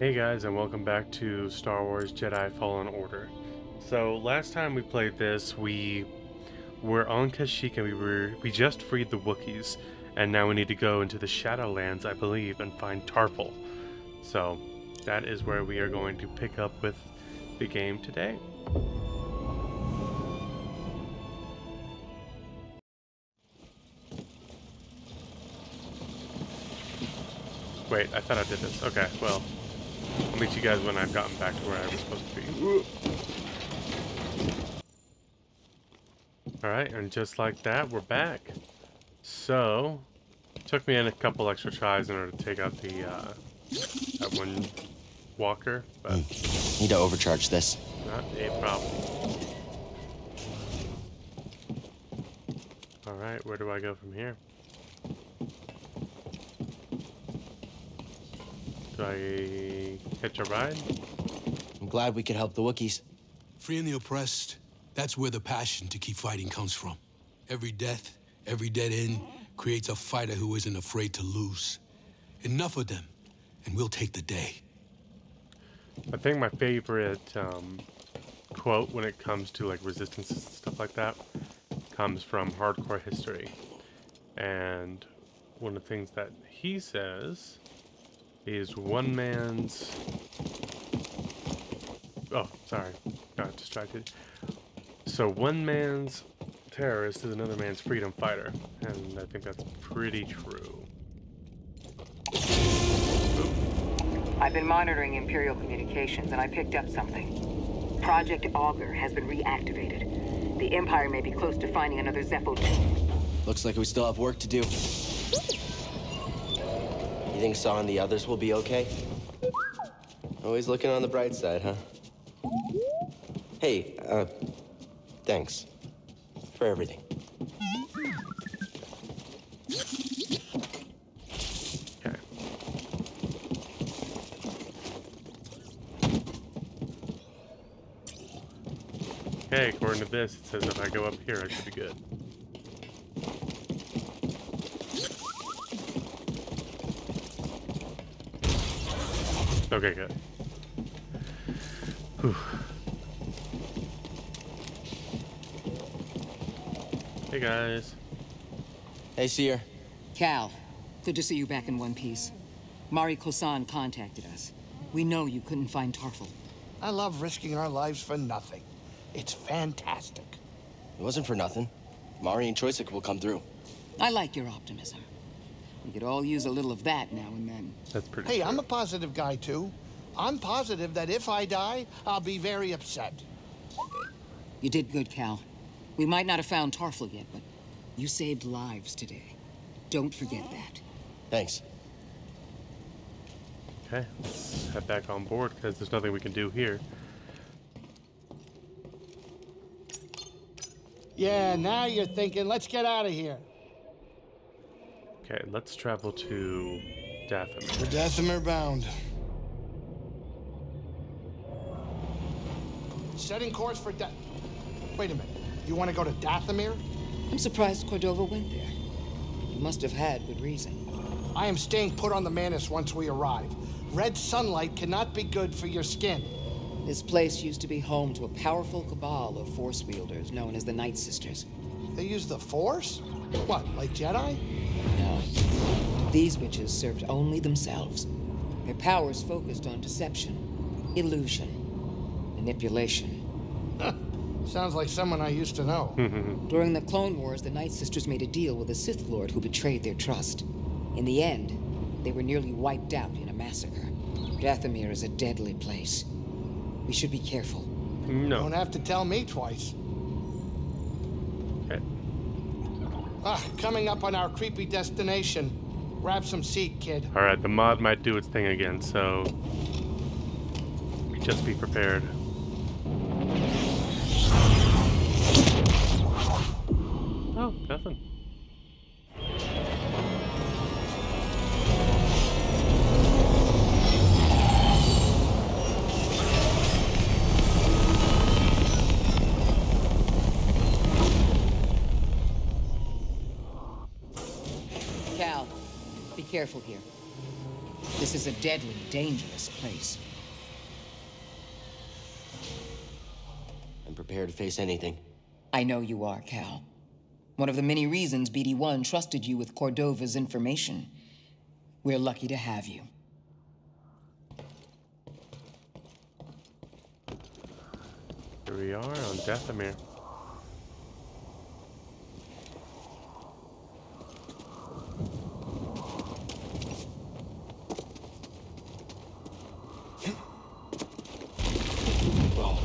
Hey guys, and welcome back to Star Wars Jedi Fallen Order. So last time we played this, we were on Kashyyyk and we were we just freed the Wookiees, and now we need to go into the Shadowlands, I believe, and find Tarfful. So that is where we are going to pick up with the game today. Wait, I thought I did this. Okay, well, I'll meet you guys when I've gotten back to where I was supposed to be. Alright, and just like that, we're back. So, took me in a couple extra tries in order to take out the, uh, that one walker, but... Mm. Need to overcharge this. Not a problem. Alright, where do I go from here? Do I catch a ride? I'm glad we could help the Wookiees. Freeing the oppressed, that's where the passion to keep fighting comes from. Every death, every dead end creates a fighter who isn't afraid to lose. Enough of them, and we'll take the day. I think my favorite um, quote when it comes to like resistance and stuff like that comes from Hardcore History. And one of the things that he says is one man's... Oh, sorry. Got distracted. So one man's terrorist is another man's freedom fighter. And I think that's pretty true. I've been monitoring Imperial communications and I picked up something. Project Augur has been reactivated. The Empire may be close to finding another Zeffo tomb. Looks like we still have work to do. You think Saw and the others will be okay? Always looking on the bright side, huh? Hey, uh, thanks. For everything. Okay. Okay, according to this, it says if I go up here, I should be good. Okay, good. Whew. Hey guys. Hey, Cere. Cal, good to see you back in one piece. Mari Kosan contacted us. We know you couldn't find Tarfful. I love risking our lives for nothing. It's fantastic. It wasn't for nothing. Mari and Choyyssyk will come through. I like your optimism. We could all use a little of that now and then. That's pretty Hey, true. I'm a positive guy, too. I'm positive that if I die, I'll be very upset. You did good, Cal. We might not have found Tarfful yet, but you saved lives today. Don't forget that. Thanks. Okay, let's head back on board because there's nothing we can do here. Yeah, now you're thinking, let's get out of here. Okay, let's travel to Dathomir. We're Dathomir bound. Setting course for Da... Wait a minute. You want to go to Dathomir? I'm surprised Cordova went there. You must have had good reason. I am staying put on the Manus once we arrive. Red sunlight cannot be good for your skin. This place used to be home to a powerful cabal of Force wielders known as the Night Sisters. They use the Force? What, like Jedi? No. These witches served only themselves. Their powers focused on deception, illusion, manipulation. Sounds like someone I used to know. During the Clone Wars, the Night Sisters made a deal with a Sith Lord who betrayed their trust. In the end, they were nearly wiped out in a massacre. Dathomir is a deadly place. We should be careful. No. Don't have to tell me twice. Okay. Ah, coming up on our creepy destination. Grab some seat, kid. Alright, the mod might do its thing again, so just be prepared. Oh, nothing. Careful here. This is a deadly, dangerous place. I'm prepared to face anything. I know you are, Cal. One of the many reasons BD-1 trusted you with Cordova's information. We're lucky to have you. Here we are on Dathomir. Well,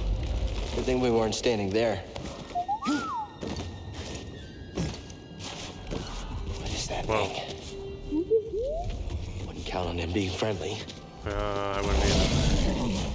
good thing we weren't standing there. What is that Whoa. thing? Wouldn't count on them being friendly. Uh, I wouldn't either.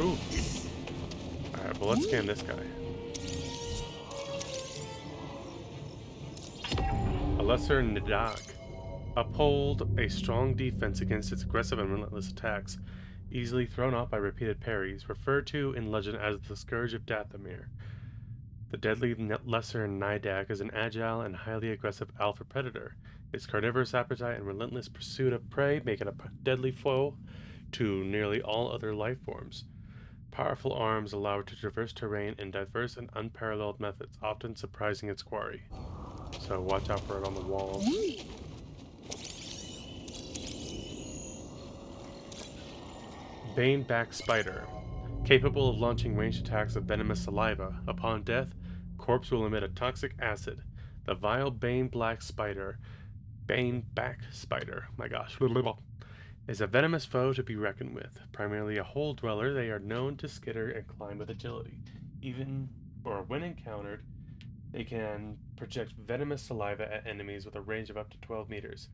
Ooh. Alright, well let's scan this guy. A lesser Nidak. Uphold a strong defense against its aggressive and relentless attacks, easily thrown off by repeated parries, referred to in legend as the Scourge of Dathomir. The deadly Lesser Nidak is an agile and highly aggressive alpha predator. Its carnivorous appetite and relentless pursuit of prey make it a deadly foe to nearly all other life forms. Powerful arms allow it to traverse terrain in diverse and unparalleled methods, often surprising its quarry. So watch out for it on the walls. Baneback Spider. Capable of launching ranged attacks of venomous saliva. Upon death, corpse will emit a toxic acid. The vile Bane Black Spider, Baneback Spider, my gosh, is a venomous foe to be reckoned with. Primarily a hole dweller, they are known to skitter and climb with agility. Even, or when encountered, they can project venomous saliva at enemies with a range of up to 12 meters.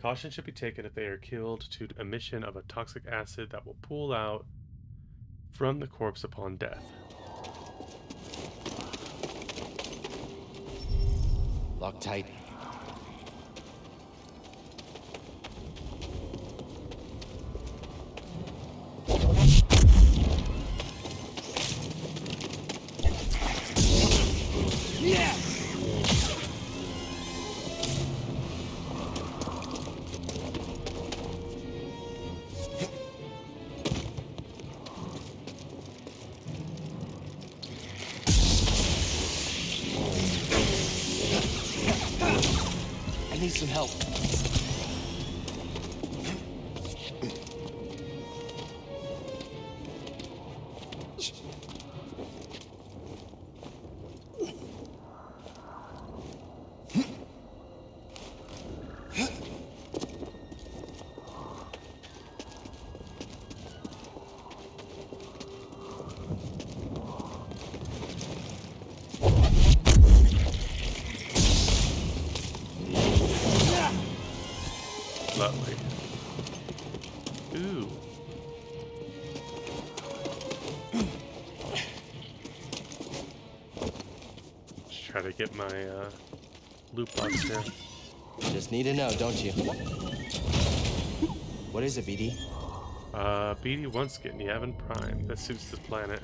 Caution should be taken if they are killed to emission of a toxic acid that will pool out from the corpse upon death. Lock I need some help. My uh, loot box here. Just need to know, don't you? What is it, BD? Uh, BD1 skin, Yavin Prime. That suits this planet.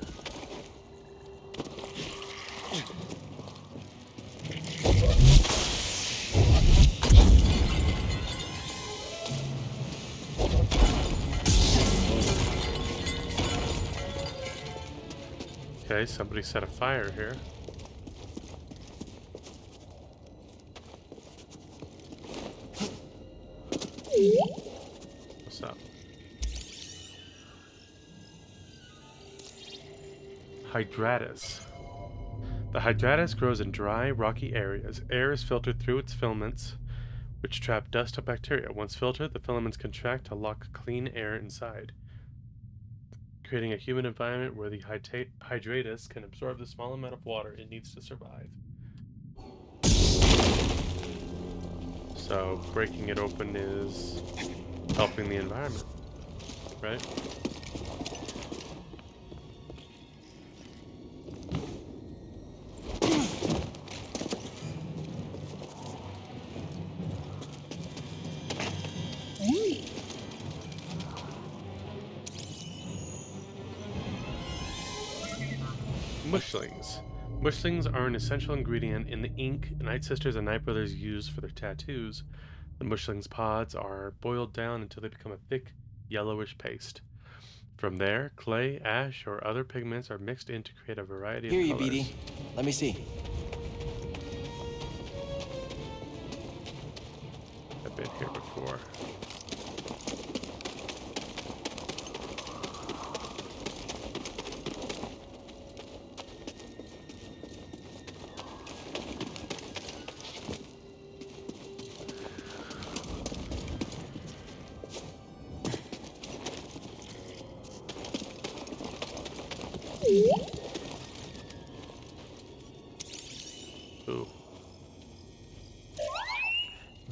Okay, somebody set a fire here. Hydratus. The hydratus grows in dry, rocky areas. Air is filtered through its filaments, which trap dust and bacteria. Once filtered, the filaments contract to lock clean air inside. creating a humid environment where the hydra- hydratus can absorb the small amount of water it needs to survive. So breaking it open is helping the environment, right? Mushlings. Are an essential ingredient in the ink Night Sisters and Night Brothers use for their tattoos. The mushlings pods are boiled down until they become a thick, yellowish paste. From there, clay, ash, or other pigments are mixed in to create a variety of. colors. Here you. BD. Let me see. I've been here before.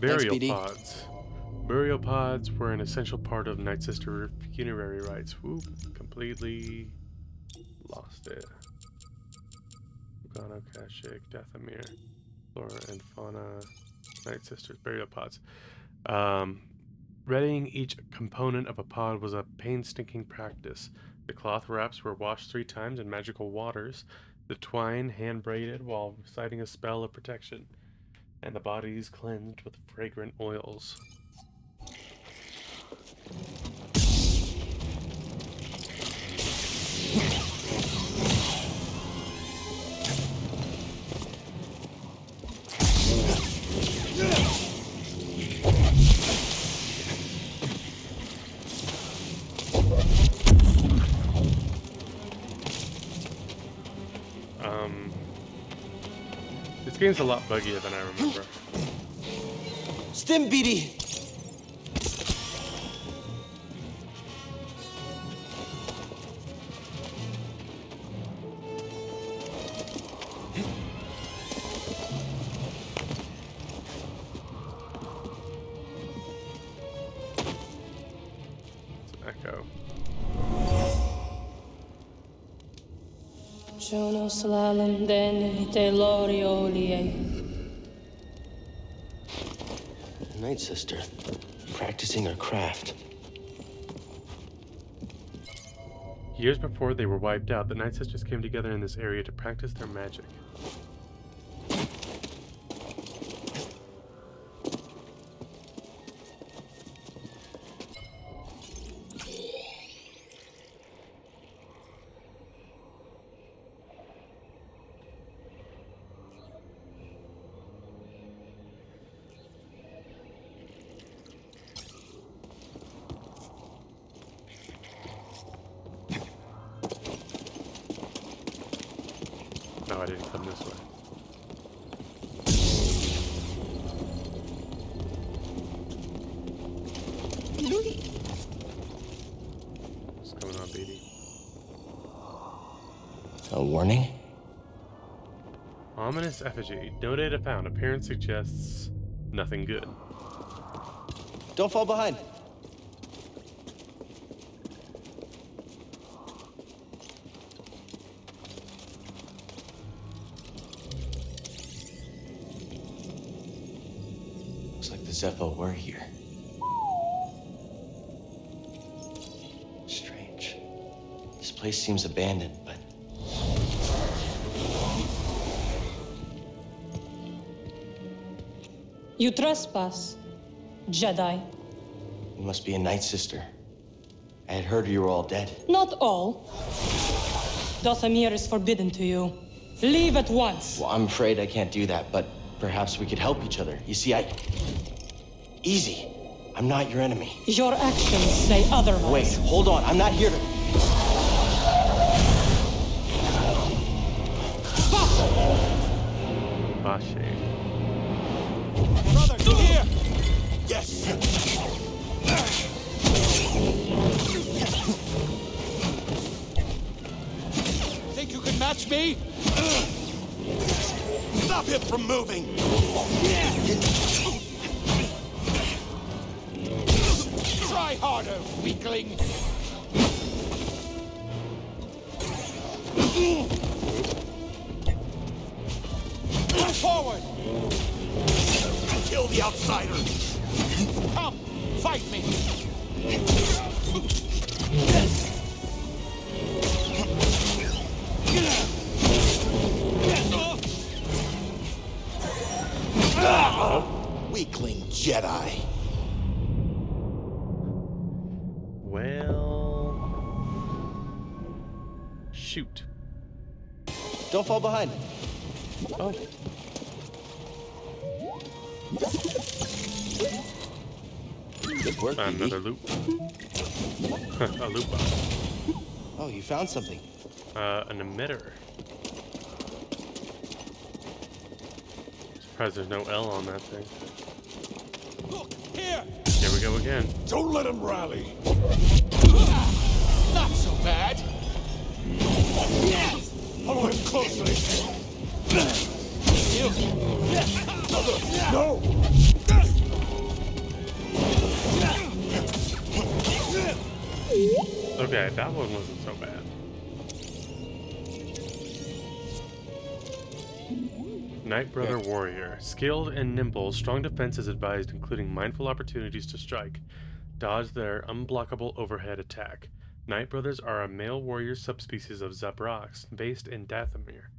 Burial BD. pods. Burial pods were an essential part of Night Sister funerary rites. Whoop, completely lost it. Bogano, Kashyyyk, Dathomir, Flora and Fauna, Night Sisters, burial pods. Um, readying each component of a pod was a painstaking practice. The cloth wraps were washed three times in magical waters, the twine hand braided while reciting a spell of protection, and the bodies cleansed with fragrant oils. Game's a lot buggier than I remember. Stim, BD. Echo. Slalom deni te loriolie. Night Sister. Practicing her craft. Years before they were wiped out, the Night Sisters came together in this area to practice their magic. No, I didn't come this way. What's going on, BD? A warning? Ominous effigy. No data found. Appearance suggests nothing good. Don't fall behind. Looks like the Zeffo were here. Strange. This place seems abandoned, You trespass, Jedi. you must be a Night Sister. I had heard you were all dead. Not all. Dathomir is forbidden to you. Leave at once. Well, I'm afraid I can't do that, but perhaps we could help each other. You see, I. Easy. I'm not your enemy. Your actions say otherwise. Wait, hold on. I'm not here to. Bashe. Brother, Yes! you can match me? Stop him from moving! Try harder, weakling! Forward! Kill the outsider! Come, fight me! Weakling Jedi. Well. Shoot. Don't fall behind. Oh. Good work, Another loop. a loop box. Oh, you found something. Uh, an emitter. Surprised there's no L on that thing. Look, here! Here we go again. Don't let him rally! Not so bad! Follow him closely! You! No! Okay, that one wasn't so bad. Night Brother Warrior. Skilled and nimble, strong defense is advised, including mindful opportunities to strike. Dodge their unblockable overhead attack. Night Brothers are a male warrior subspecies of Zabrak, based in Dathomir.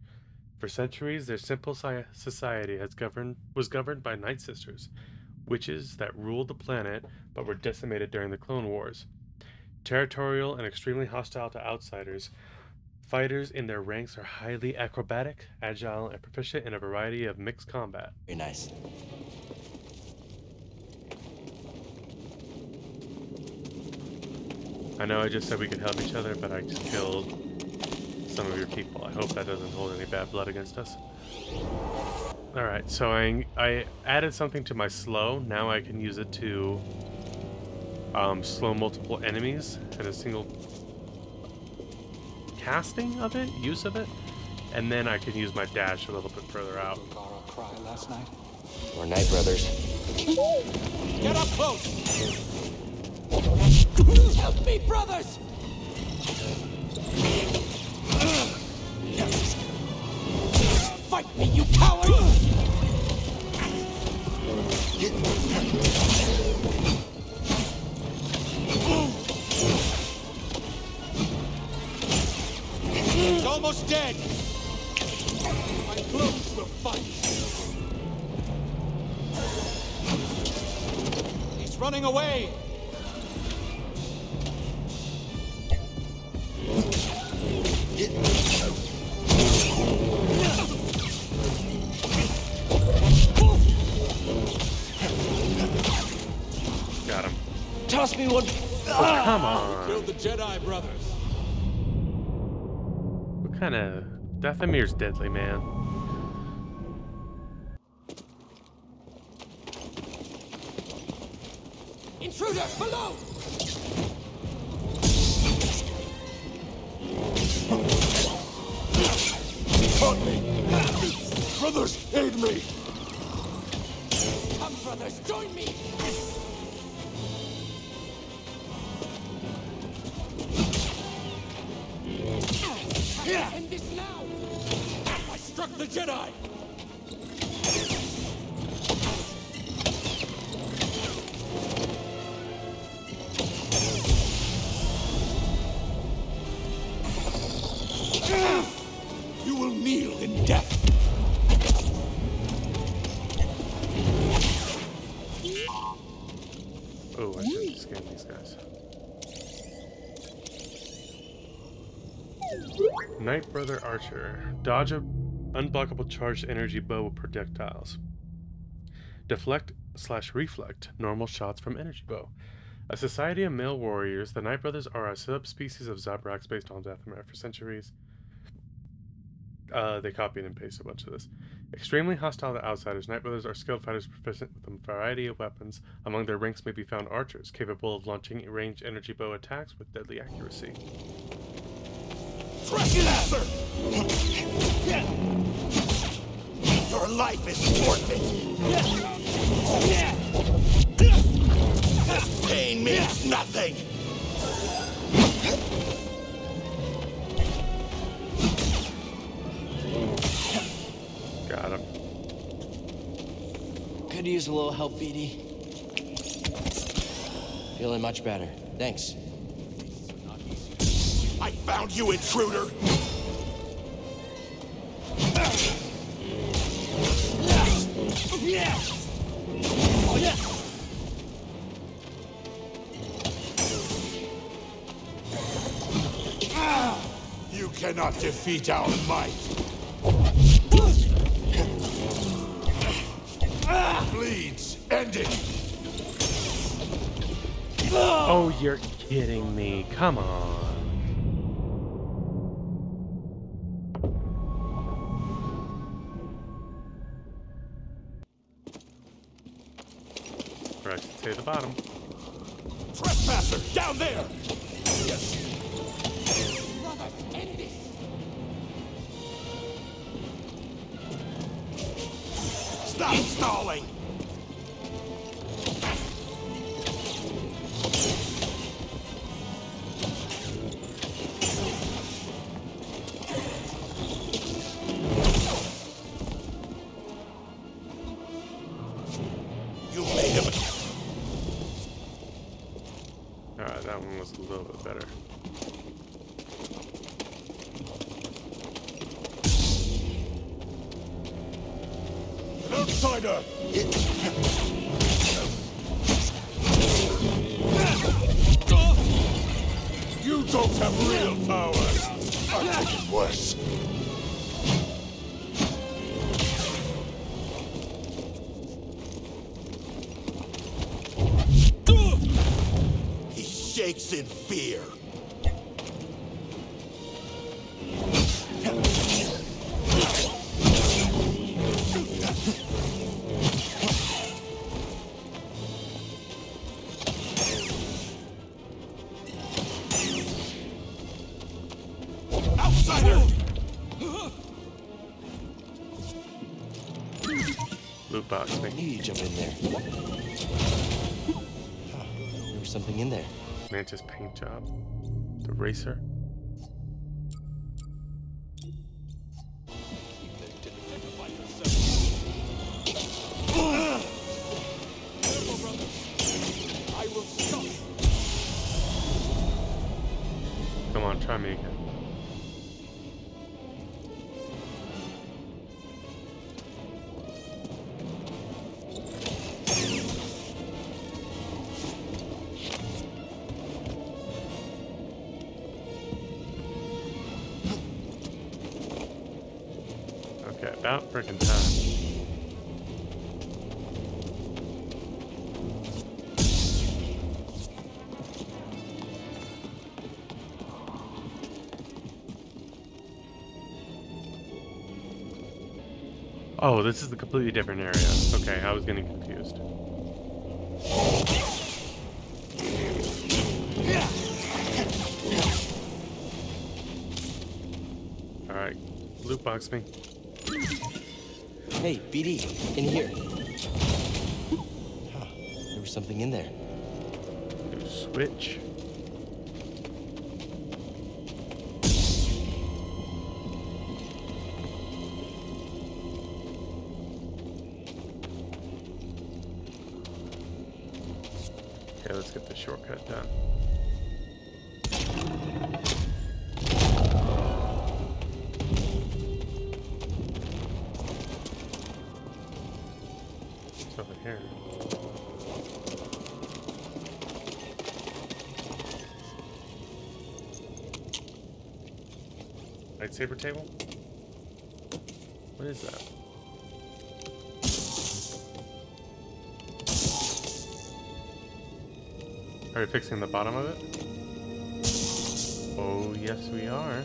For centuries, their simple society has governed was governed by Night Sisters, witches that ruled the planet but were decimated during the Clone Wars. Territorial and extremely hostile to outsiders, fighters in their ranks are highly acrobatic, agile, and proficient in a variety of mixed combat. Very nice. I know I just said we could help each other, but I just killed some of your people. I hope that doesn't hold any bad blood against us. Alright, so I, I added something to my slow. Now I can use it to um, slow multiple enemies in a single casting of it, use of it. And then I can use my dash a little bit further out. Gara cry last night? We're Night Brothers. Get up close! Help me, brothers! Fight me, you coward! Dead! I close the fight! He's running away! Got him. Toss me one. Oh, come ah! on. Killed the Jedi brothers. What kind of... Dathomir's deadly, man. Intruder, below! Caught me! Brothers, aid me! Come, brothers, join me! End this now! I struck the Jedi! You will kneel in death! Oh, I should scan these guys. Night Brother Archer. Dodge a unblockable charged energy bow projectiles. Deflect slash reflect normal shots from energy bow. A society of male warriors, the Night Brothers are a subspecies of Zabraks based on Dathomir for centuries. Uh, they copied and pasted a bunch of this. Extremely hostile to outsiders, Night Brothers are skilled fighters proficient with a variety of weapons. Among their ranks may be found archers, capable of launching range energy bow attacks with deadly accuracy. Trespasser! Your life is forfeit! This pain means nothing! Got him. Could use a little help, BD. Feeling much better. Thanks. You, intruder! You cannot defeat our might! Bleeds, end it! Oh, you're kidding me. Come on. I the bottom. Trespasser, down there! Stop stalling! Worse. He shakes in fear. Jump in there. Huh, there was something in there. Mantis paint job. The racer. Come on, try me again. Oh, this is a completely different area. Okay, I was getting confused. Alright, loot box me. Hey, BD, in here. Huh, there was something in there. Switch. Shortcut done. It's over here. Lightsaber table? What is that? Are we fixing the bottom of it? Oh, yes we are.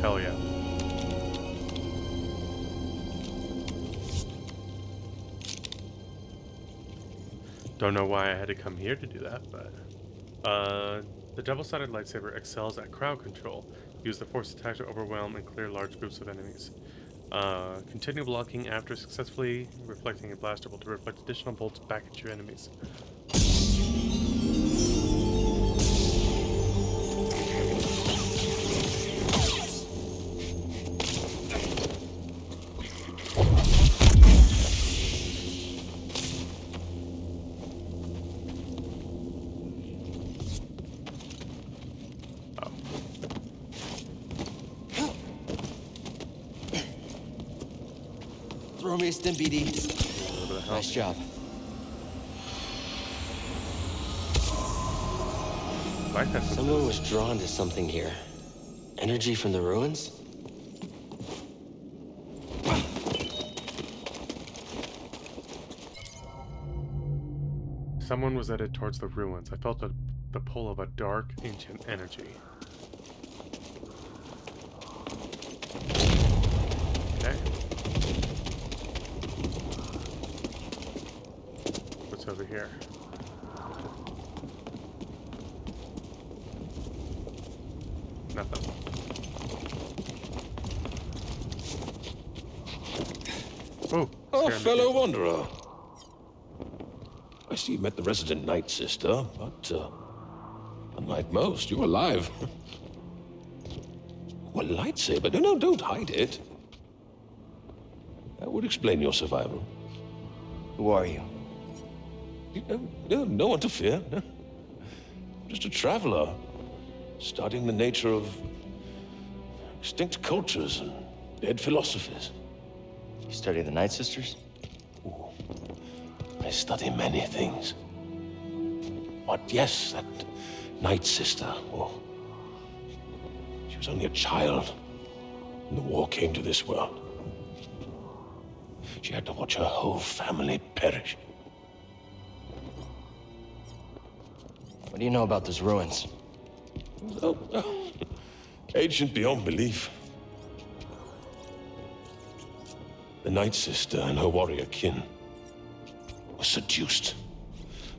Hell yeah. Don't know why I had to come here to do that, but uh, the double-sided lightsaber excels at crowd control. Use the force attack to overwhelm and clear large groups of enemies. Uh, continue blocking after successfully reflecting a blaster bolt to reflect additional bolts back at your enemies. Throw me a stim, BD. A little bit of help. Nice job. Like that Someone was drawn to something here. Energy from the ruins? Someone was headed towards the ruins. I felt the, the pull of a dark, ancient energy. Okay. What's over here? Nothing. Oh, Oh, scared me. fellow wanderer. I see you met the resident Night Sister, but, uh, unlike most, you're alive. a lightsaber? No, no, don't hide it. That would explain your survival. Who are you? You know, no, no one to fear. no. Just a traveler, studying the nature of extinct cultures and dead philosophies. You study the Night Sisters? I study many things. But yes, that Night Sister, oh, she was only a child when the war came to this world. She had to watch her whole family perish. What do you know about those ruins? Oh, ancient beyond belief. The Night Sister and her warrior kin were seduced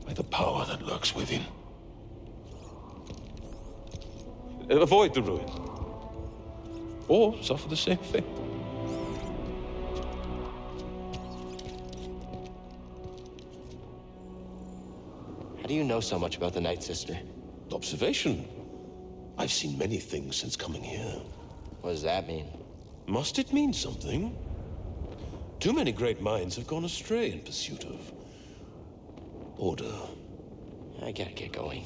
by the power that lurks within. Avoid the ruin, or suffer the same fate. Do you know so much about the Night Sister? Observation. I've seen many things since coming here. What does that mean? Must it mean something? Too many great minds have gone astray in pursuit of order. I gotta get going.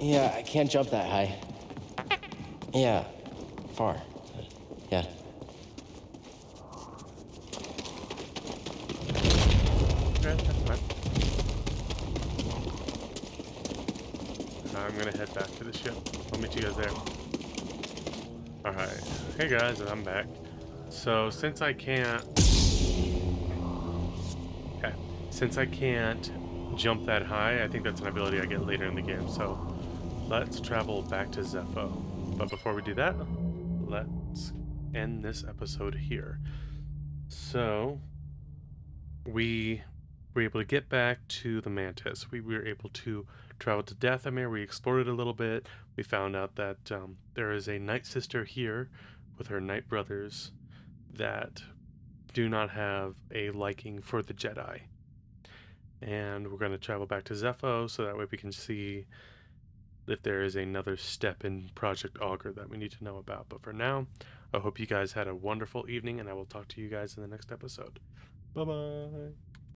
Yeah, I can't jump that high. Yeah, far. Yeah. Okay, that's fine. I'm gonna head back to the ship. I'll meet you guys there. Alright. Hey guys, I'm back. So since I can't Okay. Since I can't jump that high, I think that's an ability I get later in the game. So let's travel back to Zeffo. But before we do that, let's end this episode here. So we were able to get back to the Mantis. We were able to travel to Dathomir. We explored it a little bit. We found out that um, there is a Night Sister here with her Night Brothers that do not have a liking for the Jedi. And we're going to travel back to Zeffo so that way we can see if there is another step in Project Augur that we need to know about. But for now, I hope you guys had a wonderful evening, and I will talk to you guys in the next episode. Bye bye.